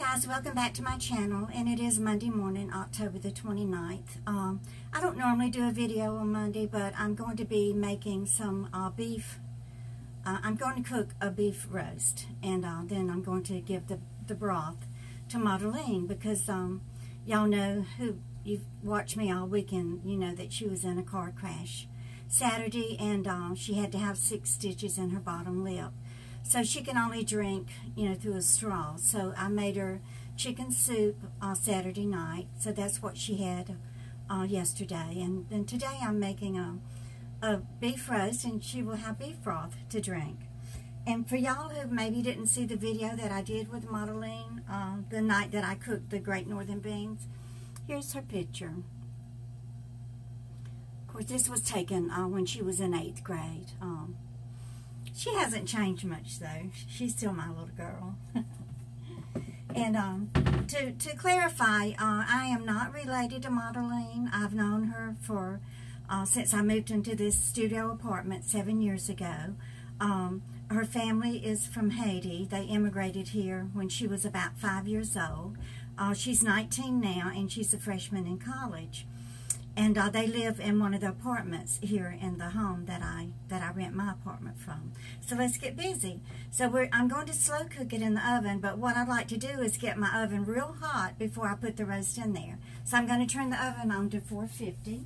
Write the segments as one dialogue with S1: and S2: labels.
S1: guys, welcome back to my channel and it is Monday morning, October the 29th. Um, I don't normally do a video on Monday, but I'm going to be making some uh, beef. Uh, I'm going to cook a beef roast and uh, then I'm going to give the, the broth to Maudeline because um, y'all know who you've watched me all weekend, you know that she was in a car crash Saturday and uh, she had to have six stitches in her bottom lip. So she can only drink, you know, through a straw. So I made her chicken soup on Saturday night. So that's what she had uh, yesterday. And then today I'm making a, a beef roast and she will have beef broth to drink. And for y'all who maybe didn't see the video that I did with Maudeline uh, the night that I cooked the Great Northern Beans, here's her picture. Of course, this was taken uh, when she was in eighth grade. Um, she hasn't changed much, though. She's still my little girl. and um, to, to clarify, uh, I am not related to Maudeline. I've known her for uh, since I moved into this studio apartment seven years ago. Um, her family is from Haiti. They immigrated here when she was about five years old. Uh, she's 19 now, and she's a freshman in college and uh, they live in one of the apartments here in the home that I that I rent my apartment from. So let's get busy. So we're, I'm going to slow cook it in the oven, but what I'd like to do is get my oven real hot before I put the roast in there. So I'm going to turn the oven on to 450.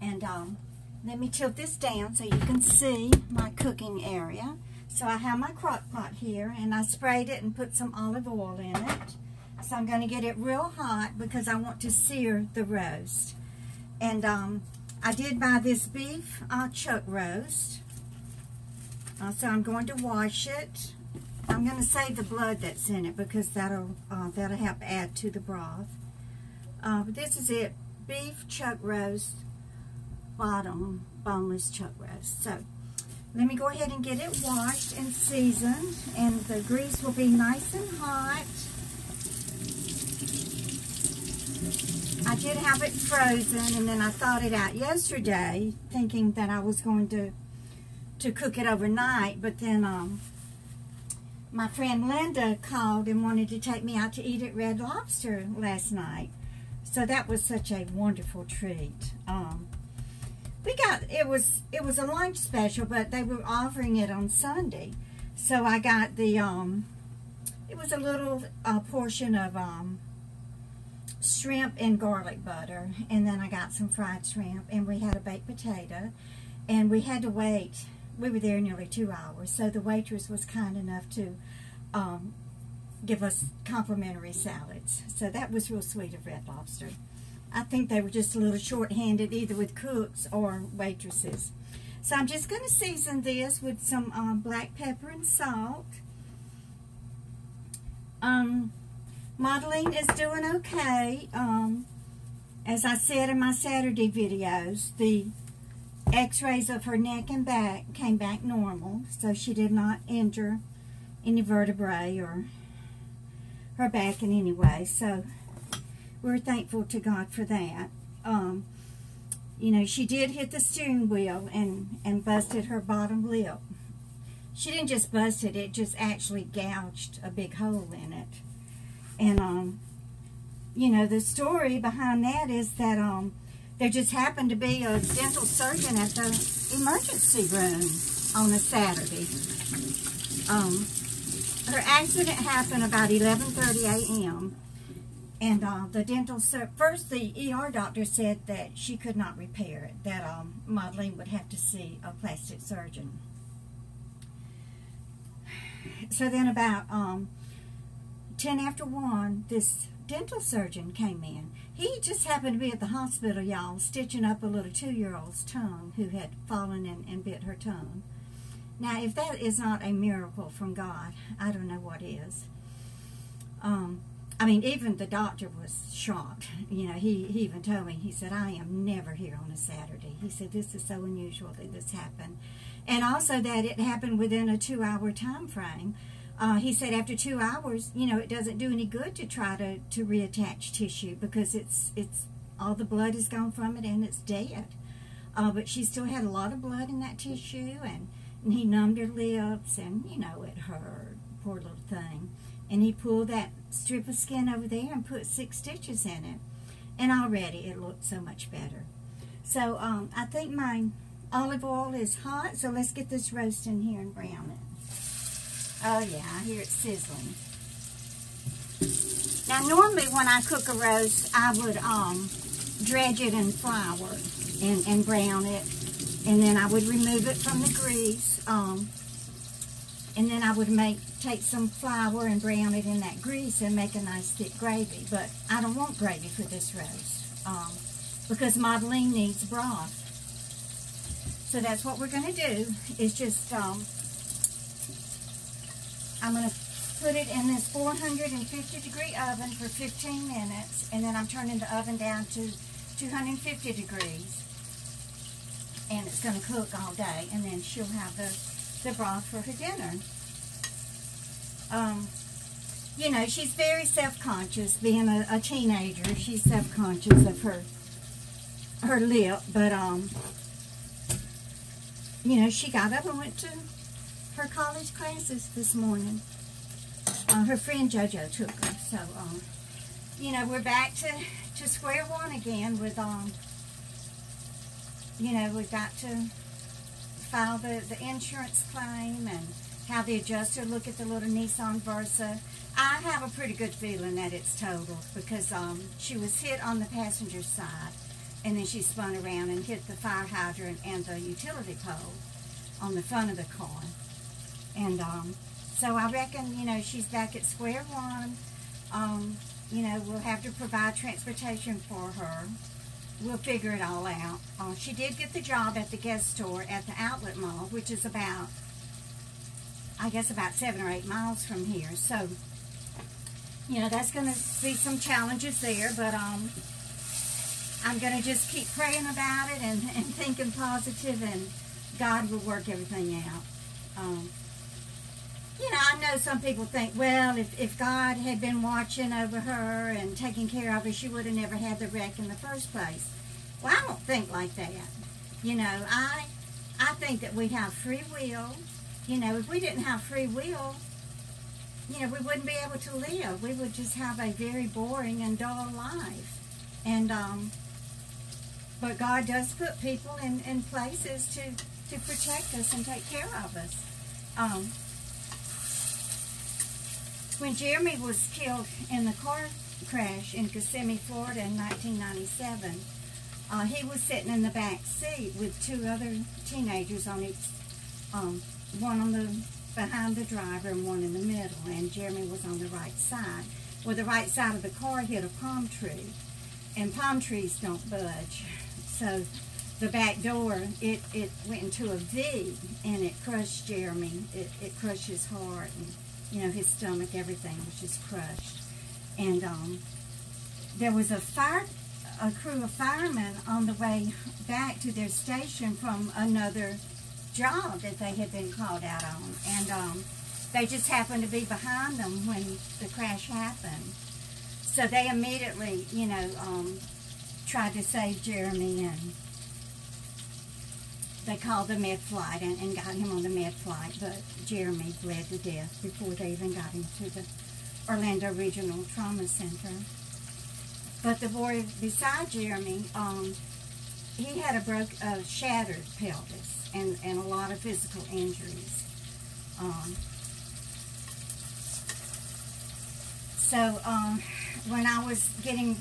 S1: And um, let me tilt this down so you can see my cooking area. So I have my crock pot here, and I sprayed it and put some olive oil in it. So I'm going to get it real hot because I want to sear the roast. And um, I did buy this beef uh, chuck roast. Uh, so I'm going to wash it. I'm going to save the blood that's in it because that'll uh, that'll help add to the broth. Uh, but this is it, beef chuck roast, bottom boneless chuck roast. So let me go ahead and get it washed and seasoned, and the grease will be nice and hot. I did have it frozen and then I thawed it out yesterday thinking that I was going to to cook it overnight but then um, my friend Linda called and wanted to take me out to eat at Red Lobster last night. So that was such a wonderful treat. Um, we got it was it was a lunch special but they were offering it on Sunday. So I got the um, it was a little uh, portion of um, shrimp and garlic butter. And then I got some fried shrimp. And we had a baked potato. And we had to wait. We were there nearly two hours. So the waitress was kind enough to um, give us complimentary salads. So that was real sweet of Red Lobster. I think they were just a little short-handed either with cooks or waitresses. So I'm just going to season this with some um, black pepper and salt. Um, Maudeline is doing okay. Um, as I said in my Saturday videos, the x-rays of her neck and back came back normal, so she did not injure any vertebrae or her back in any way. So we're thankful to God for that. Um, you know, she did hit the steering wheel and, and busted her bottom lip. She didn't just bust it, it just actually gouged a big hole in it. And, um, you know, the story behind that is that um, there just happened to be a dental surgeon at the emergency room on a Saturday. Um, her accident happened about 11.30 a.m. And uh, the dental, first the ER doctor said that she could not repair it, that um, Maudeline would have to see a plastic surgeon. So then about um, 10 after 1, this dental surgeon came in. He just happened to be at the hospital, y'all, stitching up a little two-year-old's tongue who had fallen and, and bit her tongue. Now, if that is not a miracle from God, I don't know what is. Um, I mean, even the doctor was shocked. You know, he, he even told me, he said, I am never here on a Saturday. He said, this is so unusual that this happened. And also that it happened within a two-hour time frame. Uh, he said after two hours, you know, it doesn't do any good to try to, to reattach tissue because it's, it's all the blood is gone from it and it's dead. Uh, but she still had a lot of blood in that tissue and, and he numbed her lips and, you know, it hurt, poor little thing. and he pulled that strip of skin over there and put six stitches in it. And already it looked so much better. So um, I think my olive oil is hot, so let's get this roast in here and brown it. Oh yeah, I hear it sizzling. Now normally when I cook a roast, I would um, dredge it in flour and, and brown it. And then I would remove it from the grease. Um, and then I would make take some flour and brown it in that grease and make a nice thick gravy. But I don't want gravy for this roast um, because Maudeline needs broth. So that's what we're going to do is just, um, I'm going to put it in this 450 degree oven for 15 minutes and then I'm turning the oven down to 250 degrees and it's going to cook all day and then she'll have the the broth for her dinner. Um, you know, she's very self-conscious, being a, a, teenager. She's self-conscious of her her lip, but um, you know, she got up and went to her college classes this morning. Uh, her friend JoJo took her, so um, you know, we're back to to square one again with um, you know, we've got to file the, the insurance claim and have the adjuster look at the little Nissan Versa. I have a pretty good feeling that it's total because um, she was hit on the passenger side and then she spun around and hit the fire hydrant and the utility pole on the front of the car. And um, so I reckon, you know, she's back at square one. Um, you know, we'll have to provide transportation for her we'll figure it all out. Uh, she did get the job at the Guess store at the outlet mall, which is about, I guess, about seven or eight miles from here. So, you know, that's going to be some challenges there, but um, I'm going to just keep praying about it and, and thinking positive, and God will work everything out. Um, you know, I know some people think, well, if, if God had been watching over her and taking care of her, she would have never had the wreck in the first place. Well, I don't think like that. You know, I I think that we have free will. You know, if we didn't have free will, you know, we wouldn't be able to live. We would just have a very boring and dull life. And um, but God does put people in, in places to, to protect us and take care of us. Um, when Jeremy was killed in the car crash in Kissimmee, Florida in 1997, uh, he was sitting in the back seat with two other teenagers on each, um, one on the behind the driver and one in the middle, and Jeremy was on the right side. Well, the right side of the car hit a palm tree, and palm trees don't budge. So the back door, it, it went into a V, and it crushed Jeremy. It, it crushed his heart, and you know, his stomach, everything was just crushed. And um, there was a fire, a crew of firemen on the way back to their station from another job that they had been called out on. And um, they just happened to be behind them when the crash happened. So they immediately, you know, um, tried to save Jeremy and they called the med flight and, and got him on the med flight, but Jeremy bled to death before they even got him to the Orlando Regional Trauma Center. But the boy beside Jeremy, um, he had a broke, a shattered pelvis and, and a lot of physical injuries. Um, so um, when I was getting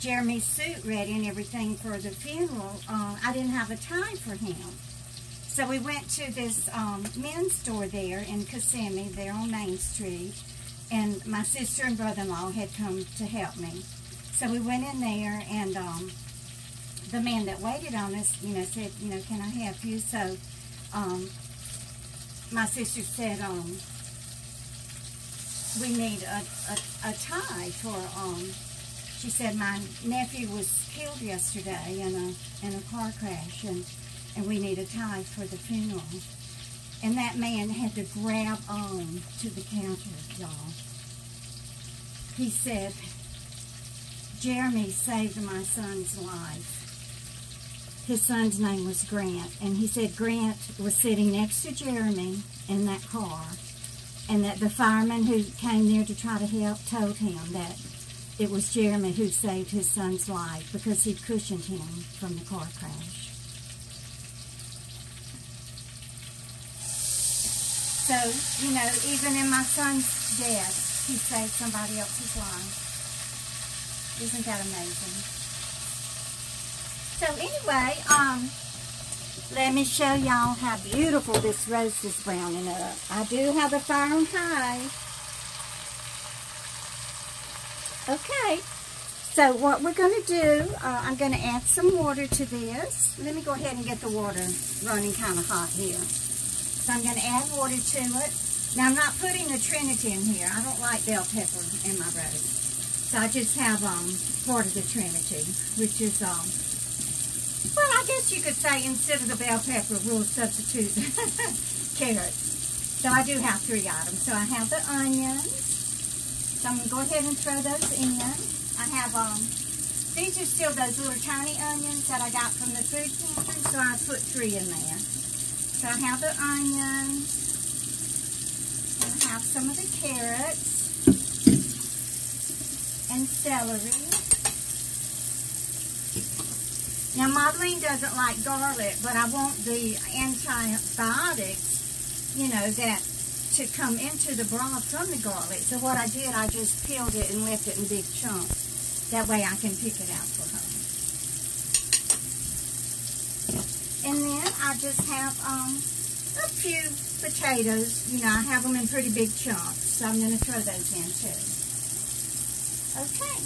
S1: Jeremy's suit ready and everything for the funeral, uh, I didn't have a tie for him. So we went to this um, men's store there in Kissimmee, there on Main Street, and my sister and brother-in-law had come to help me. So we went in there, and um, the man that waited on us, you know, said, you know, can I help you? So um, my sister said, um, we need a, a, a tie for um, she said my nephew was killed yesterday in a in a car crash and and we need a tie for the funeral. And that man had to grab on to the counter, y'all. He said, Jeremy saved my son's life. His son's name was Grant. And he said Grant was sitting next to Jeremy in that car. and that the fireman who came there to try to help told him that it was Jeremy who saved his son's life because he cushioned him from the car crash. So, you know, even in my son's death, he saved somebody else's life. Isn't that amazing? So anyway, um, let me show y'all how beautiful this roast is browning up. I do have the fire on high. Okay, so what we're going to do, uh, I'm going to add some water to this. Let me go ahead and get the water running kind of hot here. So I'm going to add water to it. Now I'm not putting a Trinity in here. I don't like bell pepper in my roast. So I just have um, part of the Trinity, which is um, well, I guess you could say instead of the bell pepper, we'll substitute carrots. So I do have three items. So I have the onions. So I'm going to go ahead and throw those in. I have, um, these are still those little tiny onions that I got from the food pantry. So I put three in there. So I have the onions. and I have some of the carrots and celery. Now, Maudeline doesn't like garlic, but I want the antibiotics, you know, that to come into the broth from the garlic. So what I did, I just peeled it and left it in big chunks. That way I can pick it out for her. And then I just have um, a few potatoes. You know, I have them in pretty big chunks. So I'm going to throw those in too. Okay.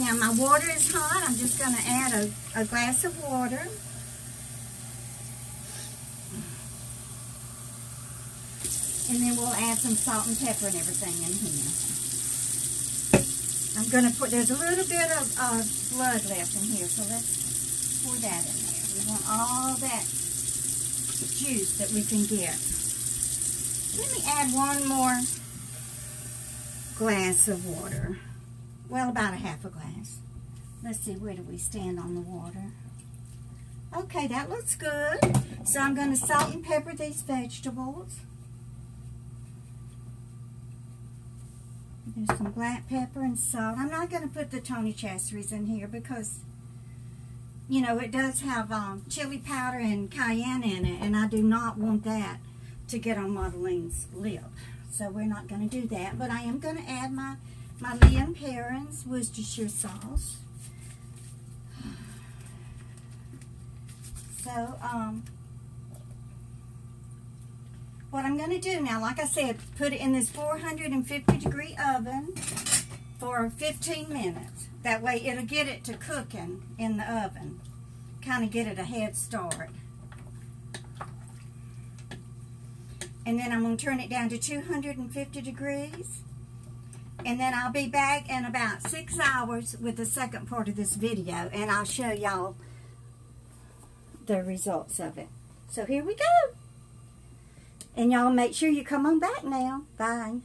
S1: Now my water is hot. I'm just going to add a, a glass of water. And then we'll add some salt and pepper and everything in here. I'm going to put, there's a little bit of uh, blood left in here, so let's pour that in there. We want all that juice that we can get. Let me add one more glass of water. Well, about a half a glass. Let's see, where do we stand on the water? Okay, that looks good. So I'm going to salt and pepper these vegetables. There's some black pepper and salt. I'm not going to put the Tony Chachere's in here because, you know, it does have um, chili powder and cayenne in it, and I do not want that to get on Maudeline's lip. So we're not going to do that, but I am going to add my my Lea & Perrins Worcestershire sauce. So, um, what I'm going to do now, like I said, put it in this 450 degree oven for 15 minutes. That way it'll get it to cooking in the oven. Kind of get it a head start. And then I'm going to turn it down to 250 degrees. And then I'll be back in about six hours with the second part of this video. And I'll show y'all the results of it. So here we go. And y'all make sure you come on back now. Bye.